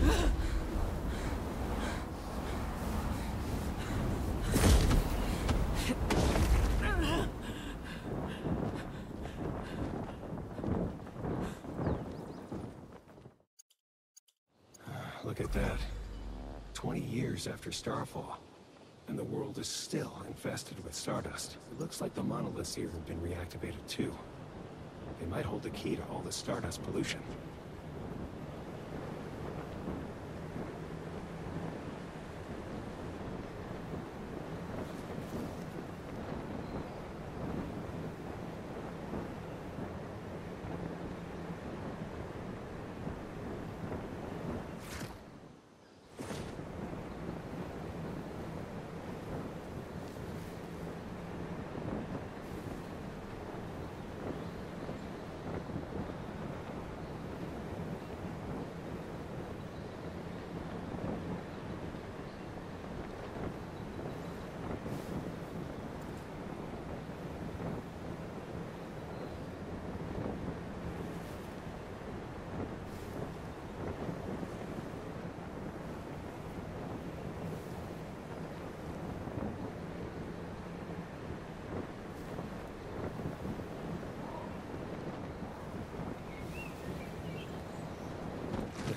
Look at that. 20 years after Starfall. And the world is still infested with Stardust. It looks like the monoliths here have been reactivated too. They might hold the key to all the Stardust pollution.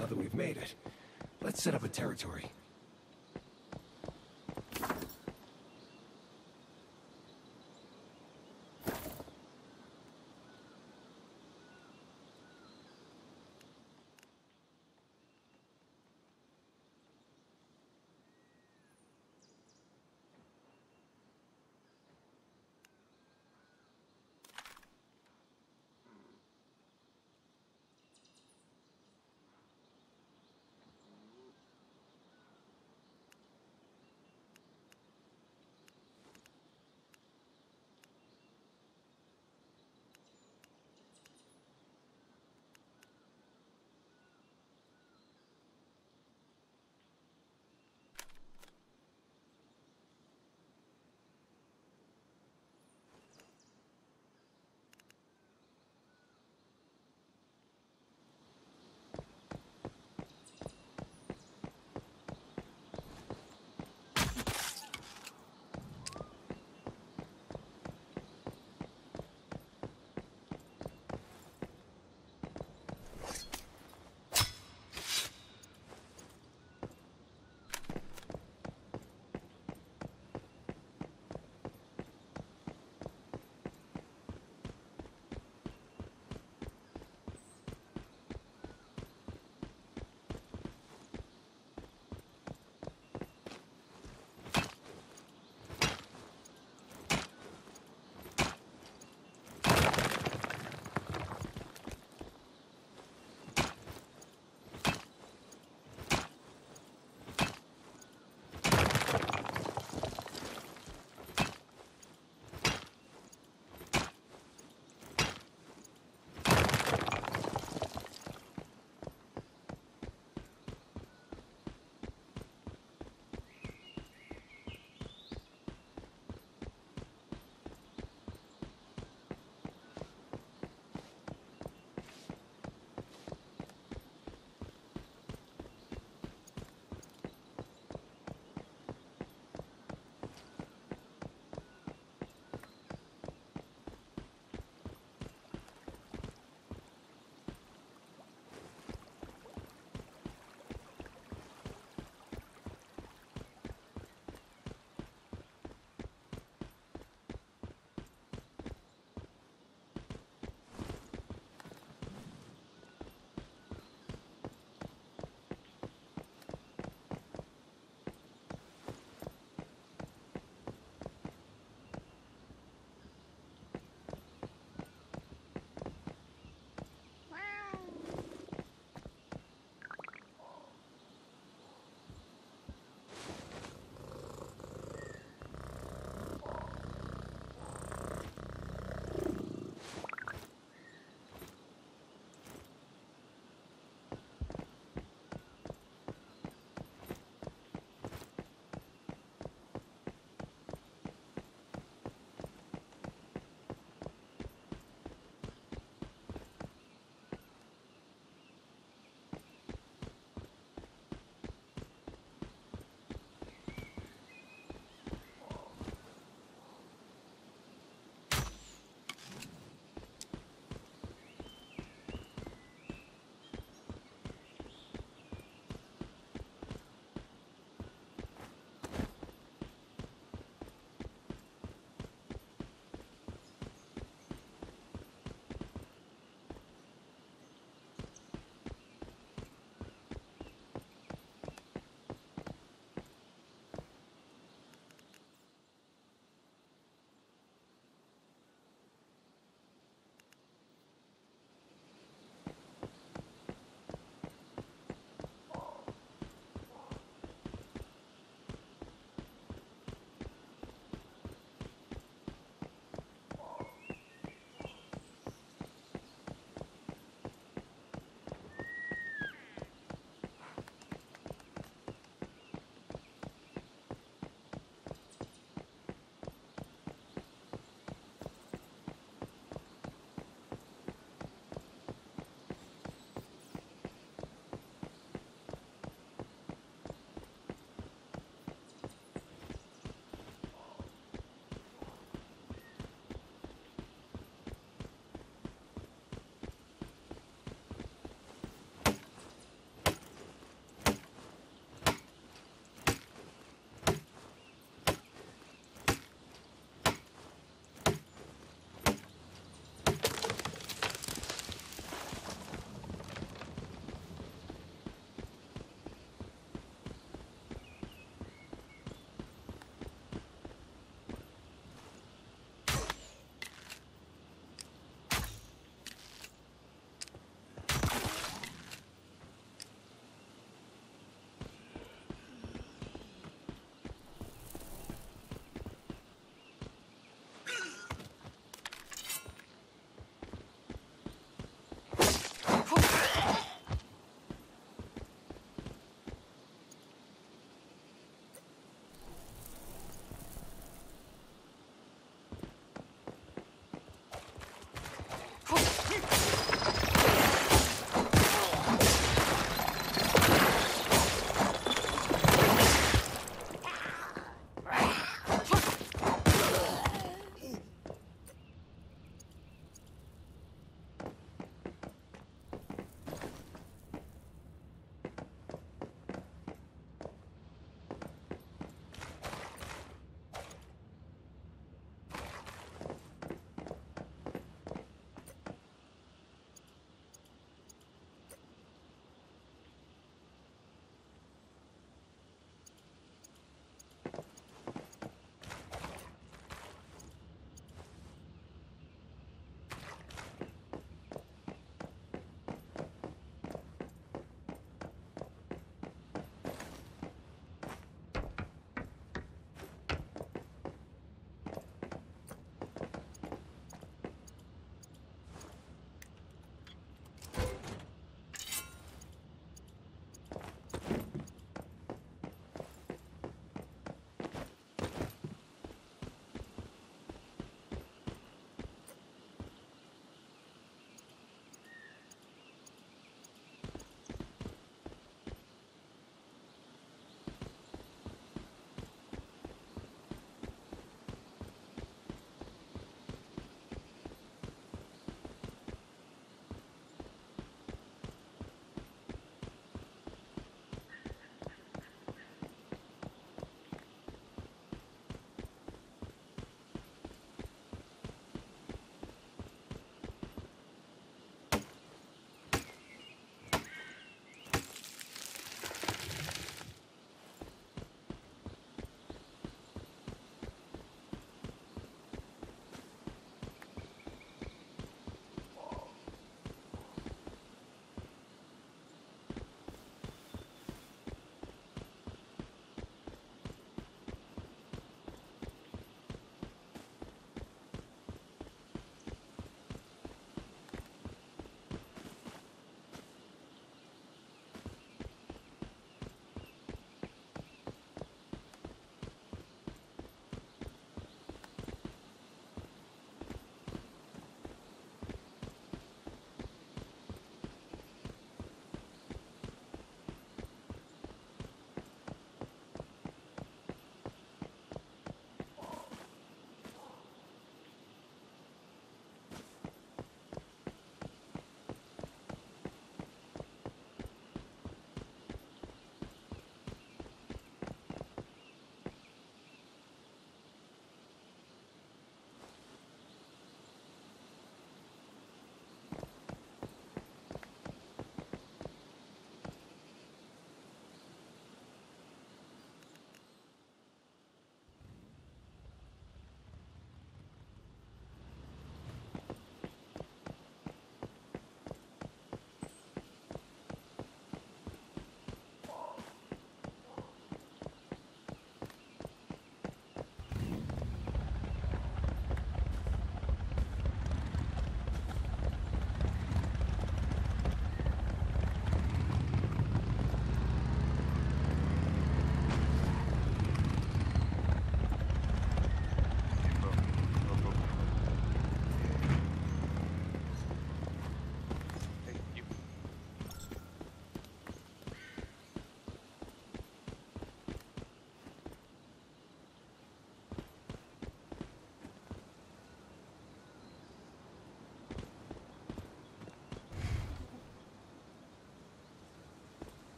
Now that we've made it, let's set up a territory.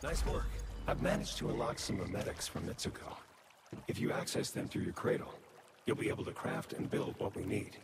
Nice work. I've managed to unlock some memetics from Mitsuko. If you access them through your cradle, you'll be able to craft and build what we need.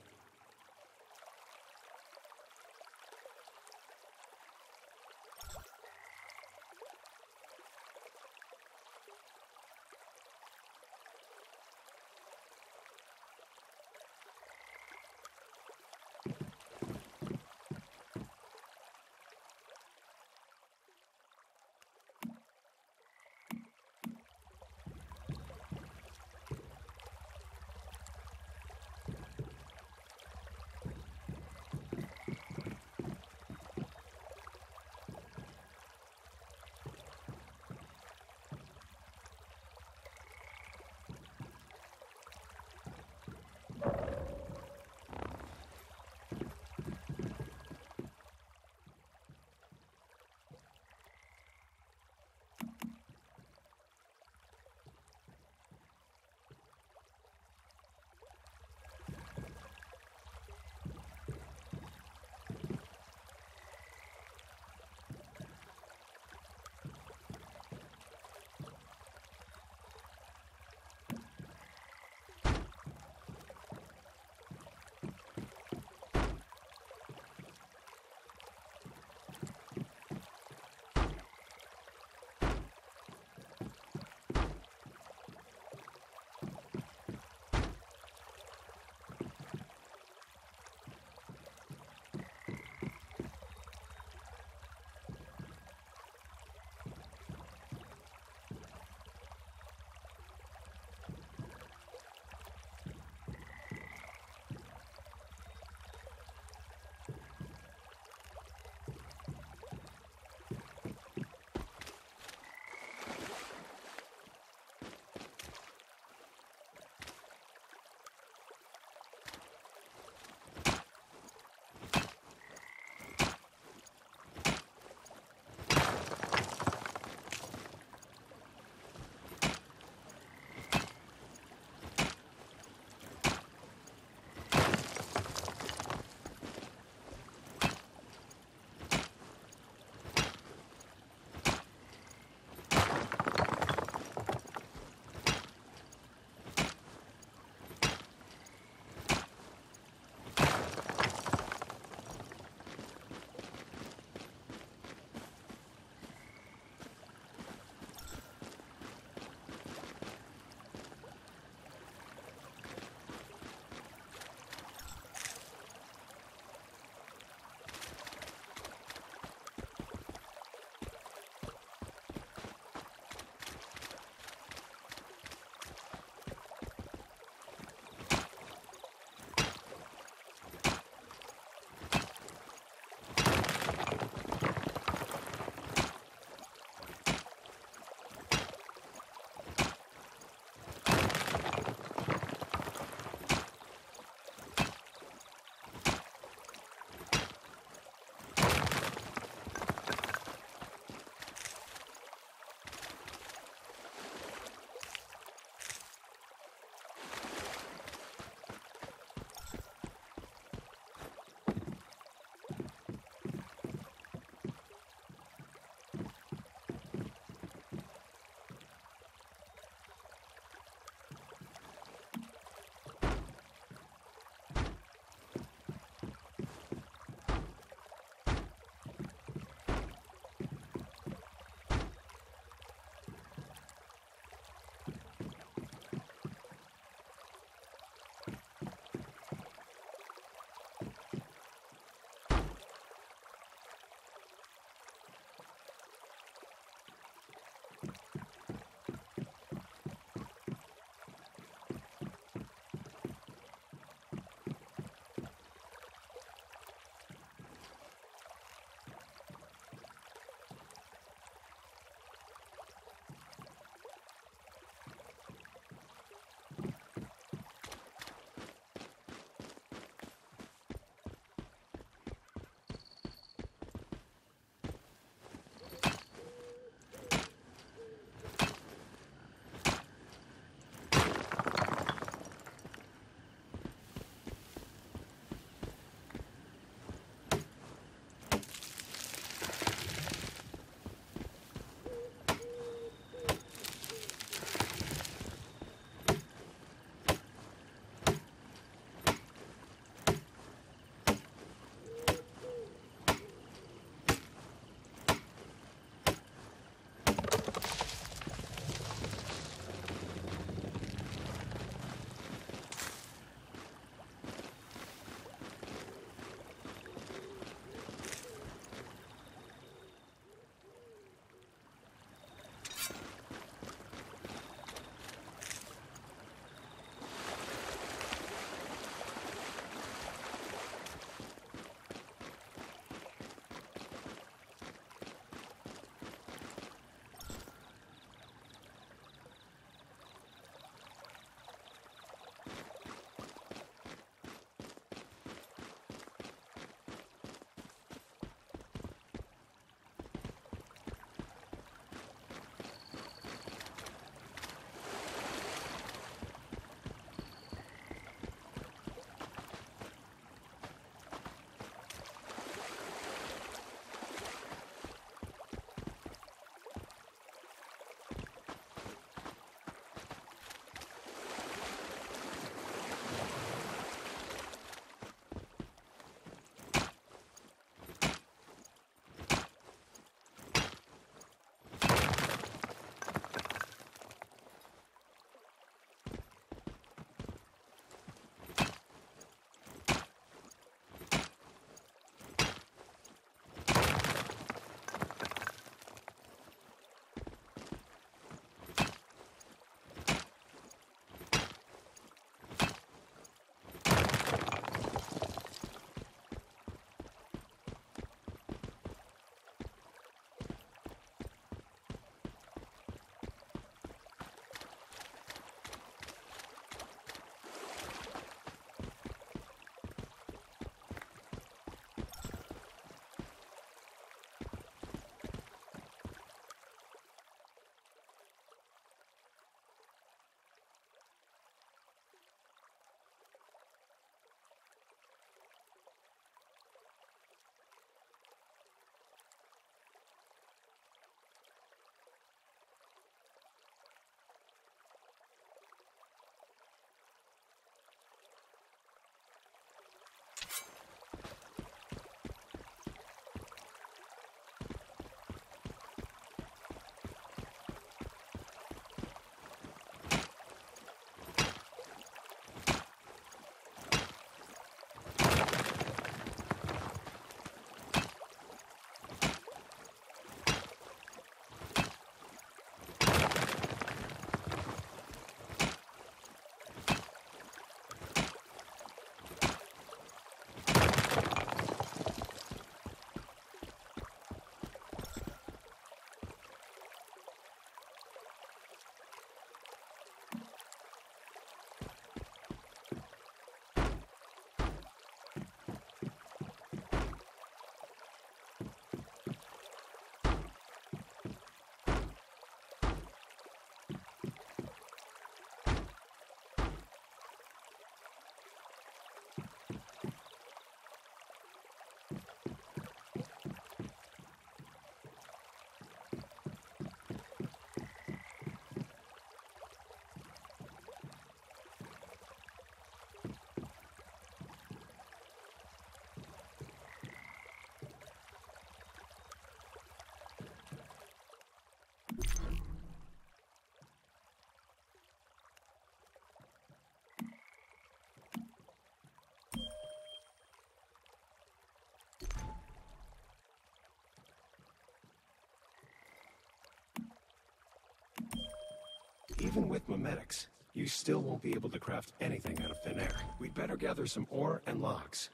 Even with memetics, you still won't be able to craft anything out of thin air. We'd better gather some ore and logs.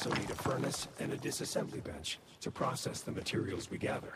Also need a furnace and a disassembly bench to process the materials we gather.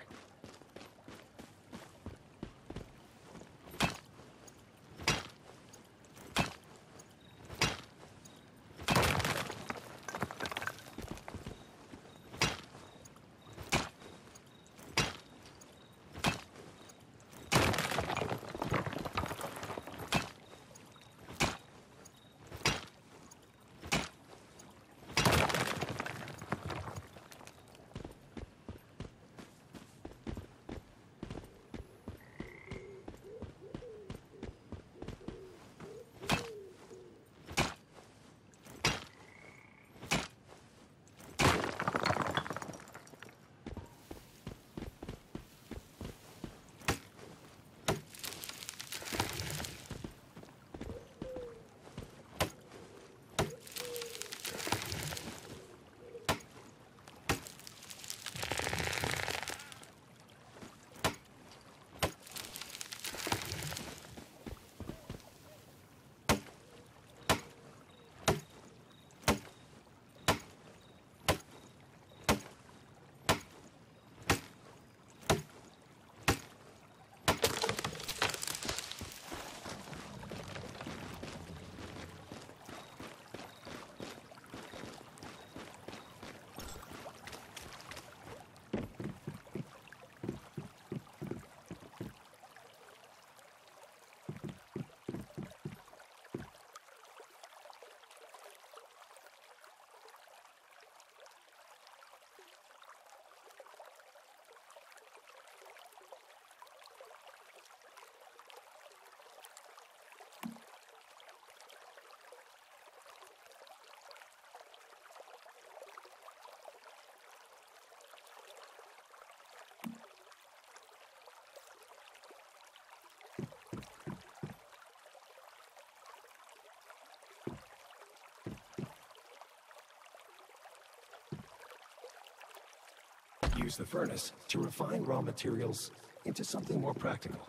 Use the furnace to refine raw materials into something more practical.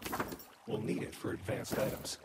We'll need it for advanced items.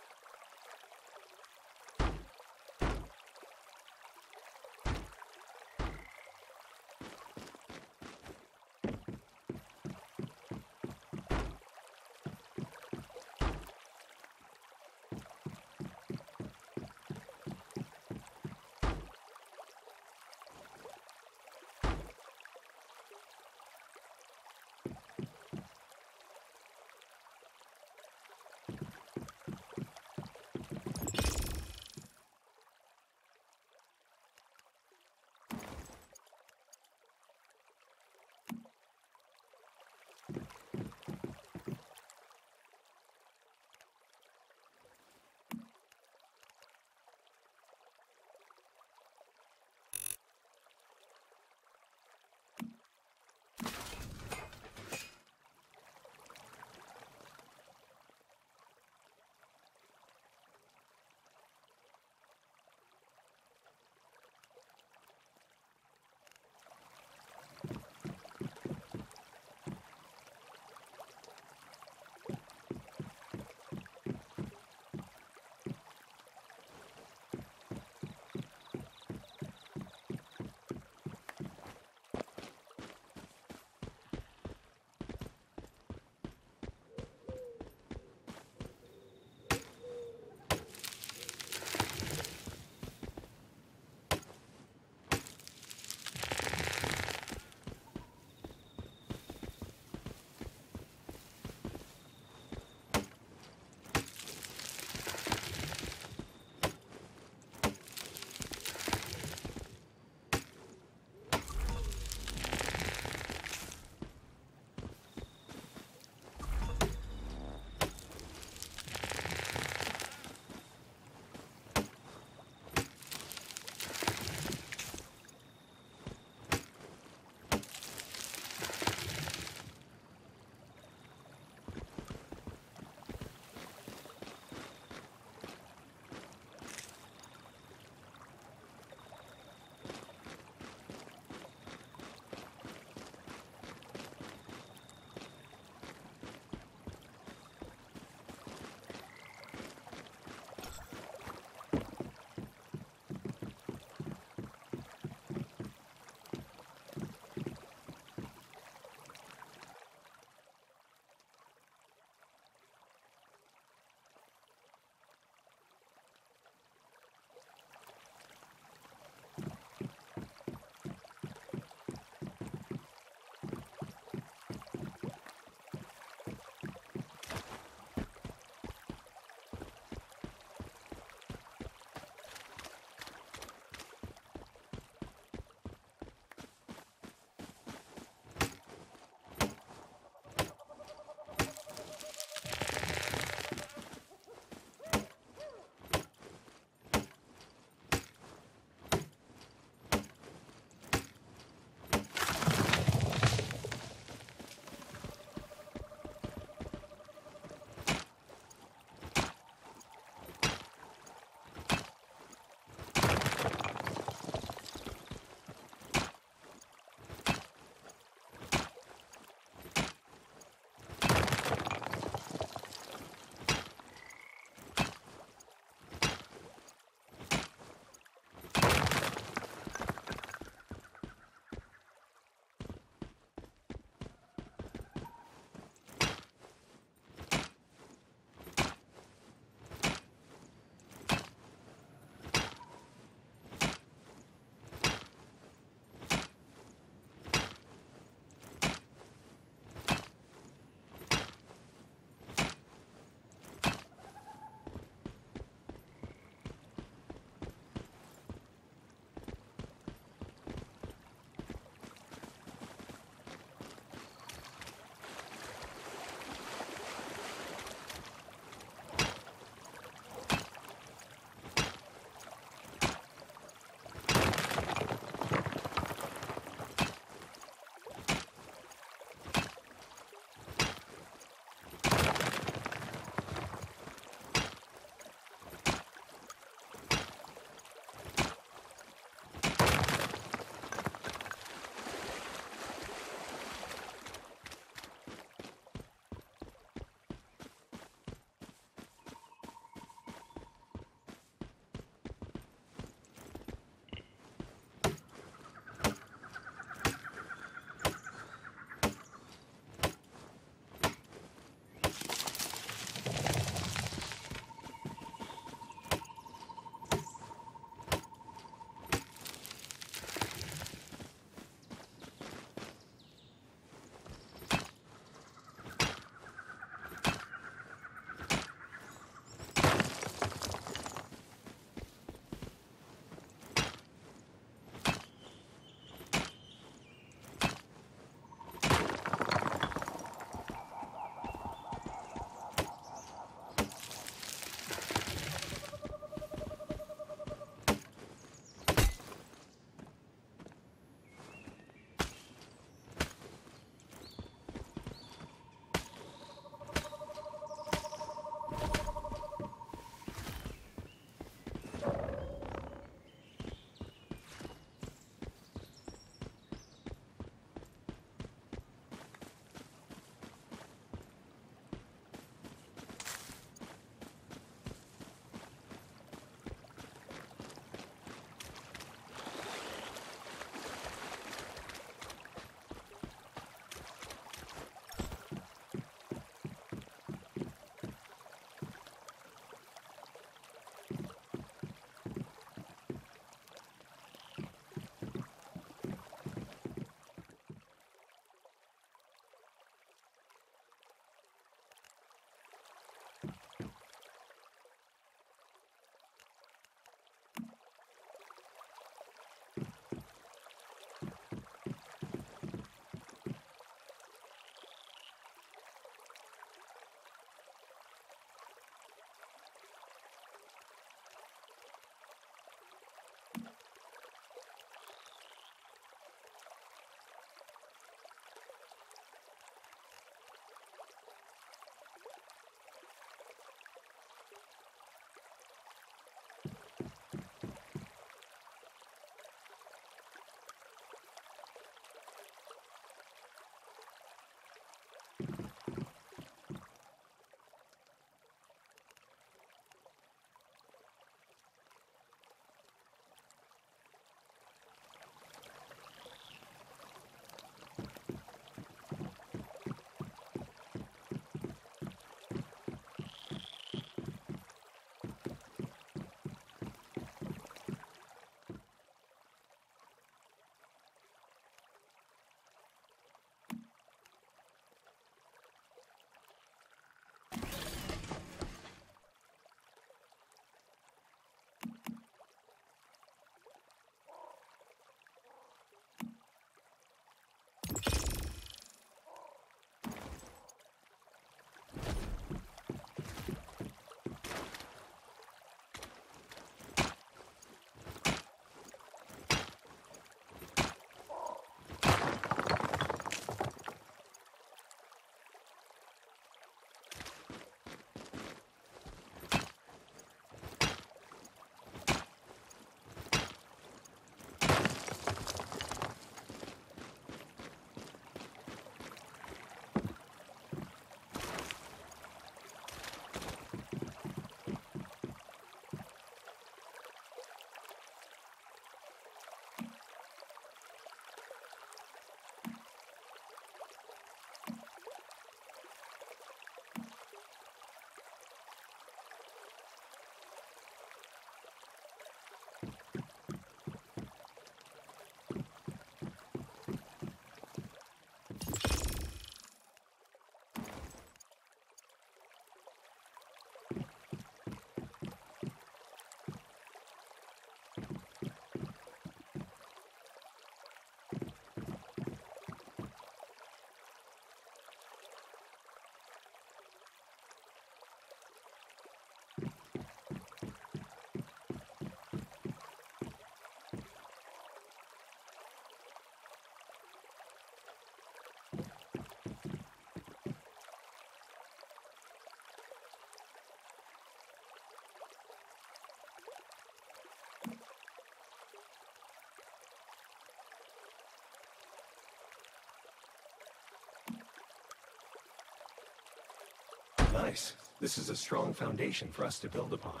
Nice. This is a strong foundation for us to build upon.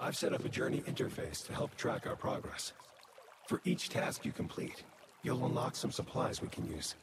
I've set up a journey interface to help track our progress. For each task you complete, you'll unlock some supplies we can use.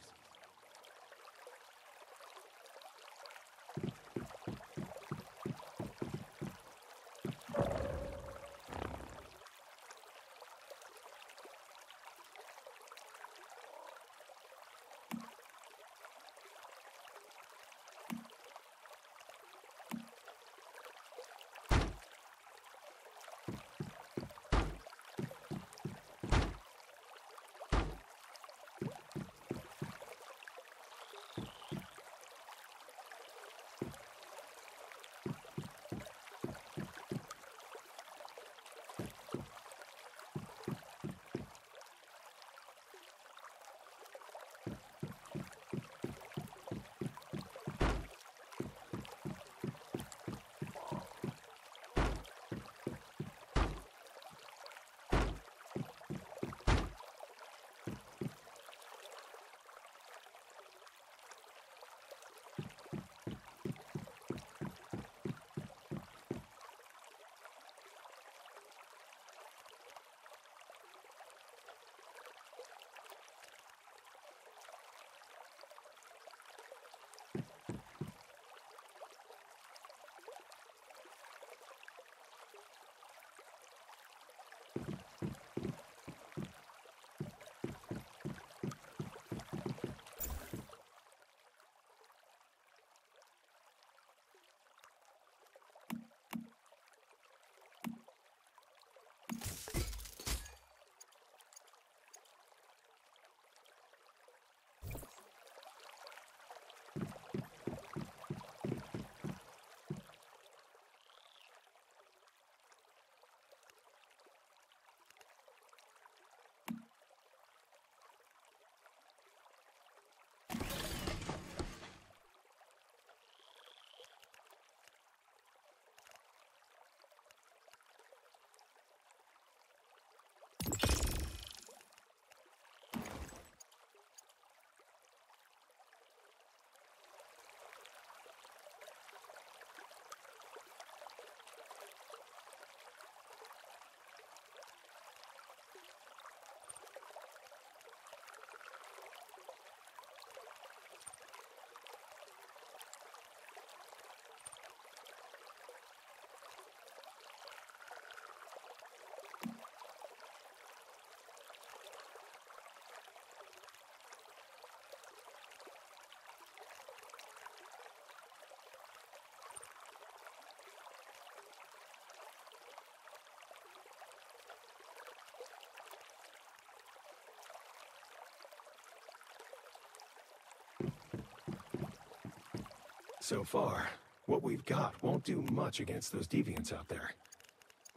So far, what we've got won't do much against those deviants out there.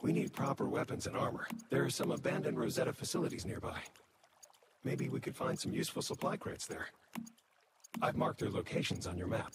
We need proper weapons and armor. There are some abandoned Rosetta facilities nearby. Maybe we could find some useful supply crates there. I've marked their locations on your map.